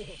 Yeah.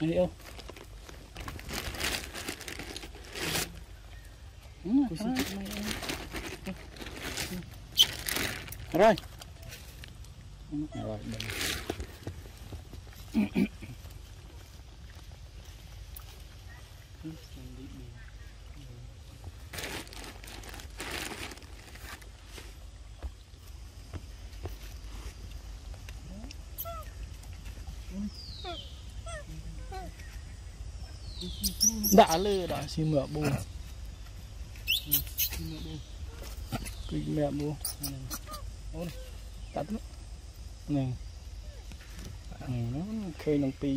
There you go. All right. Mm. All right. ដាក់លើដាក់ស៊ីមើបូស៊ីមើបូគិតមើបូអូនតាត់ហ្នឹងហ្នឹងឃើញនឹងពីរ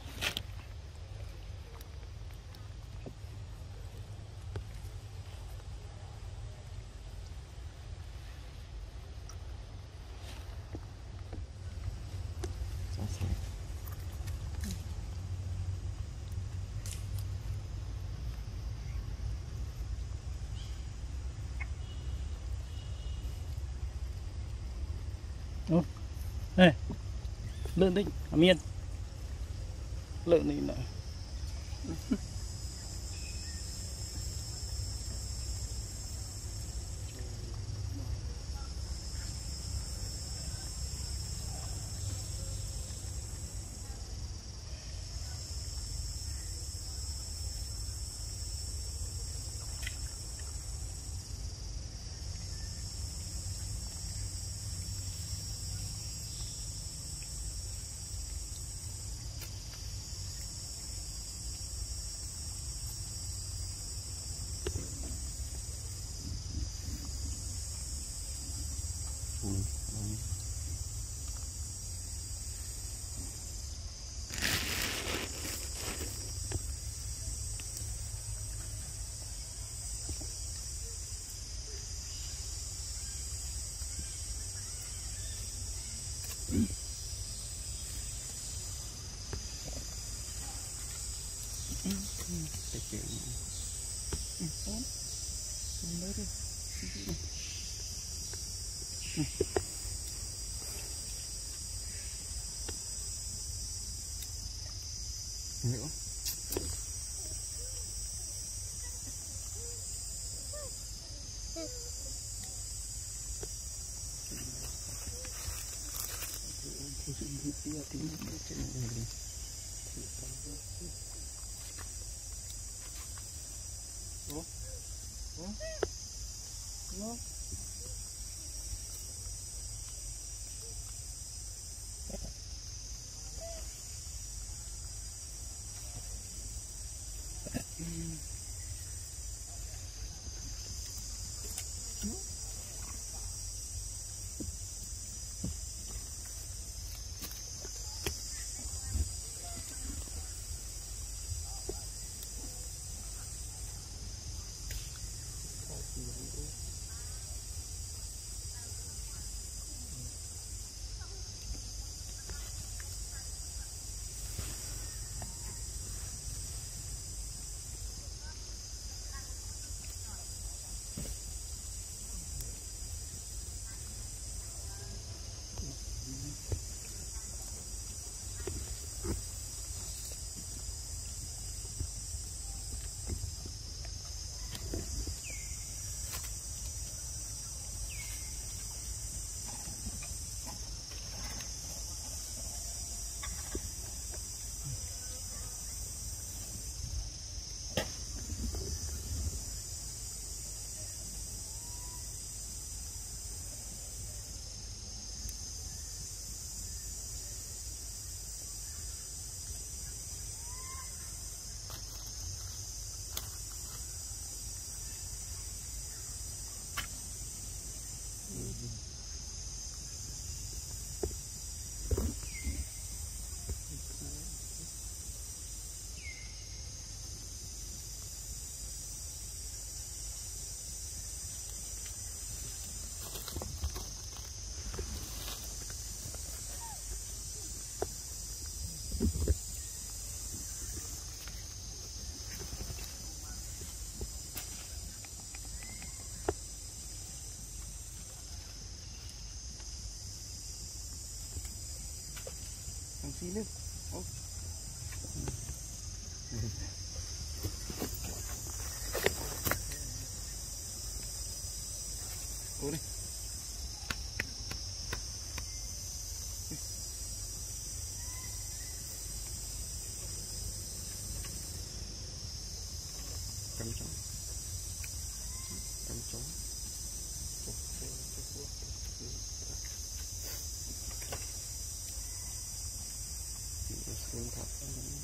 Nút. Đây. Lợn đấy, yên Lợn này là tiene que Çiğnir. enemy.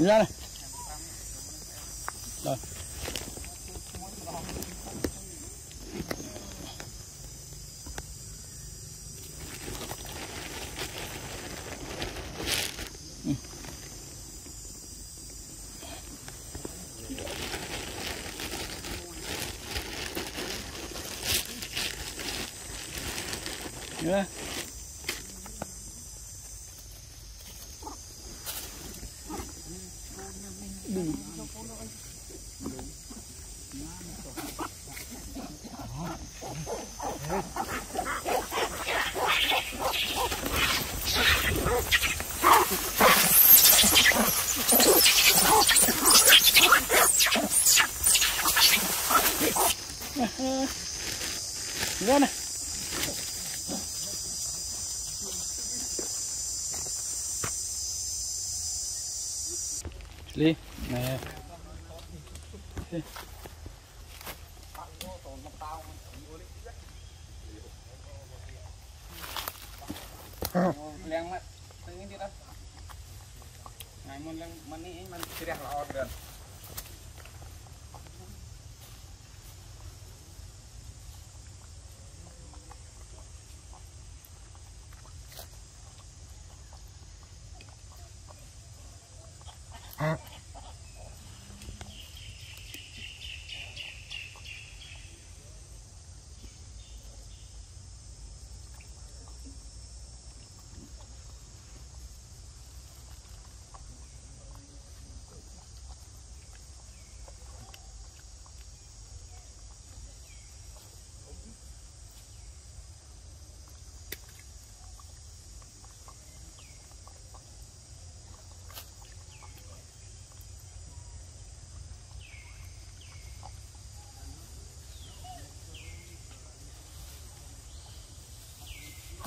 you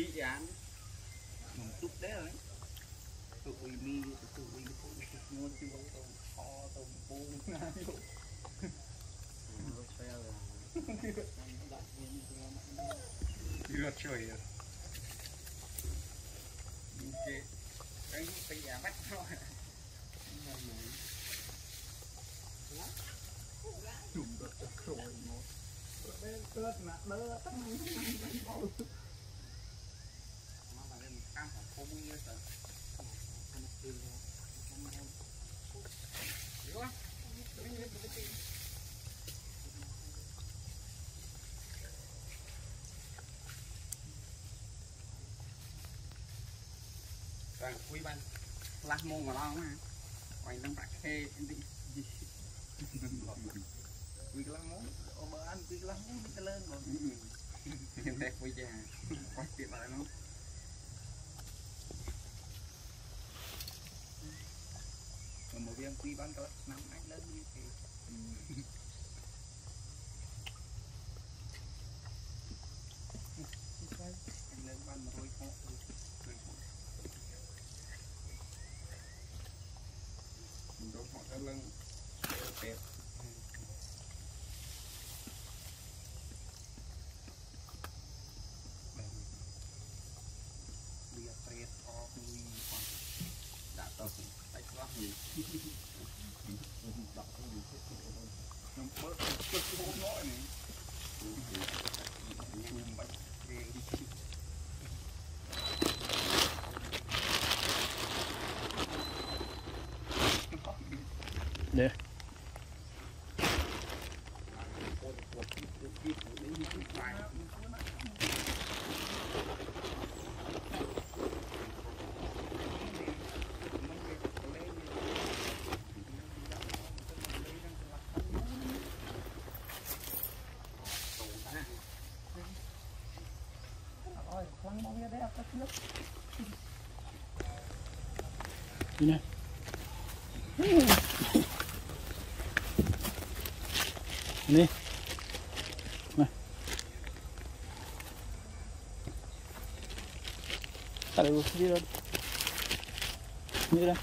ពីរយ៉ាងខ្ញុំទុកដែរហ្នឹងទុកវិមីទុកវិមីពុកទុកញួនជួទៅខទៅពូណាយករត់ពេលដាក់វិញទៅមករត់ជួយត្រូវគួយបានផ្លាស់មុខម្ដងណាហើយនឹងប្រាក់ខេនេះគួយកន្លងមុខអូបើអានគួយកន្លងមុខនេះទៅលើហ្មងខ្ញុំតែគួយចាអស់ទៀតបានហ្នឹងមកវាងពីបានកន្លះឆ្នាំអាចលើនេះទេ Mira. Mira. Mira. Mira. Algo frío. Mira.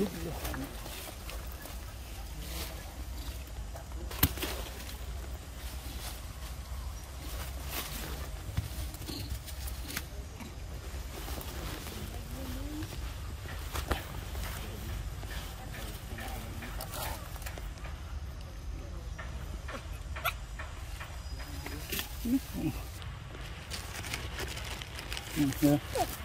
Meu Deus. Uhum.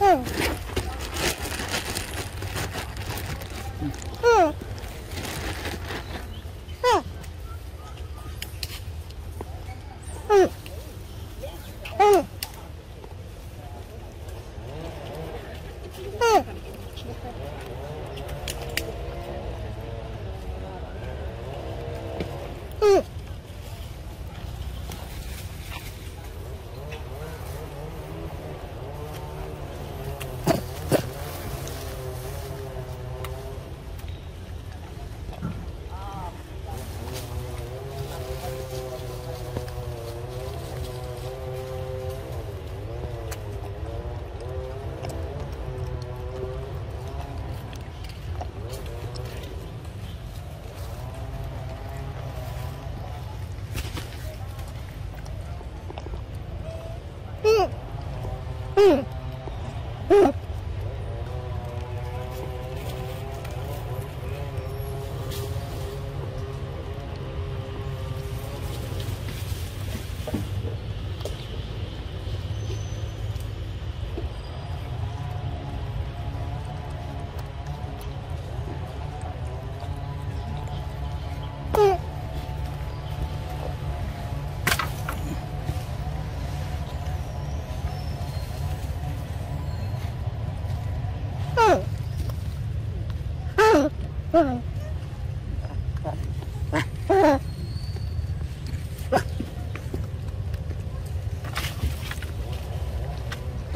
嗯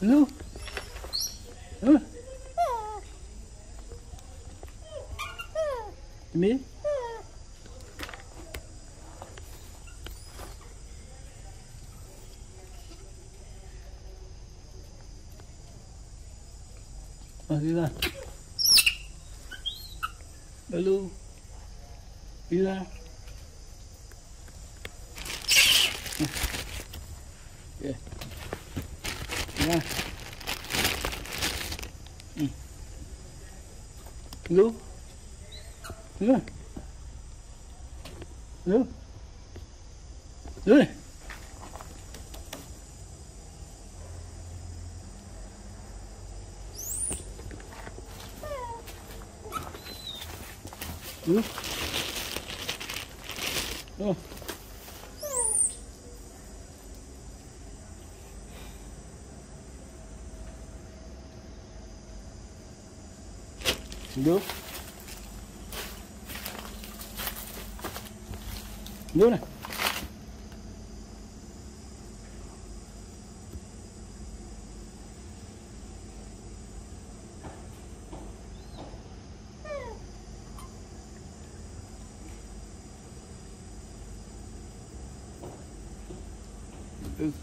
Lu. Lu. Ini. Masihlah. Lalu. Bila. You? Yeah. Entendeu? Entendeu, né?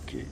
Okay.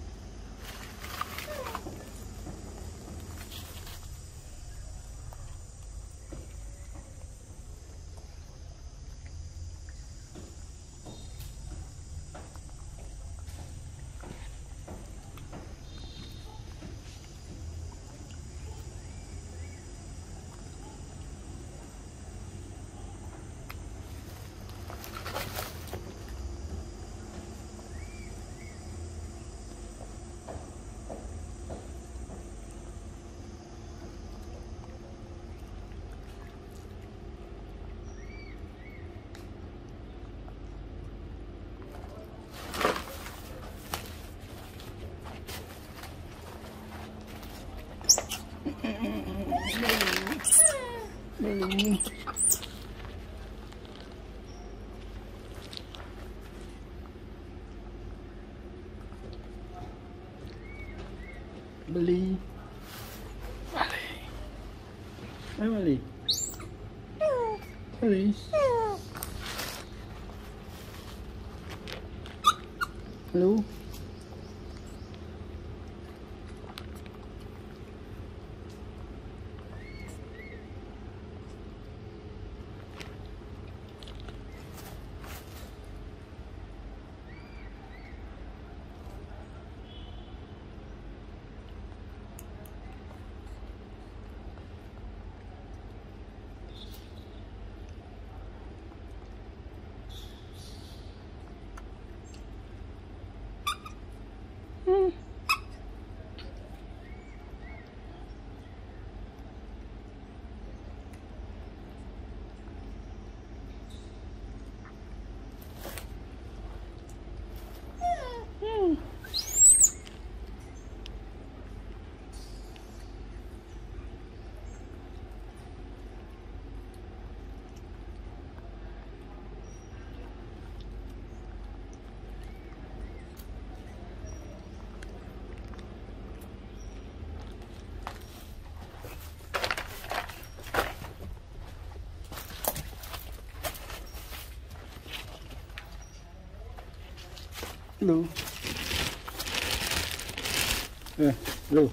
Really. Emily. Emily. Emily. Hello. blue yeah, blue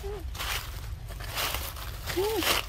Mm. Mm.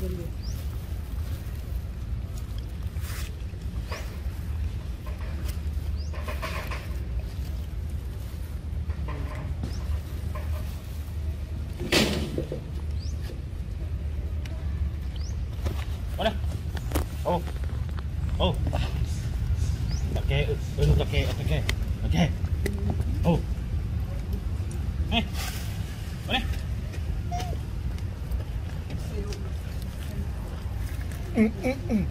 del Mm-mm.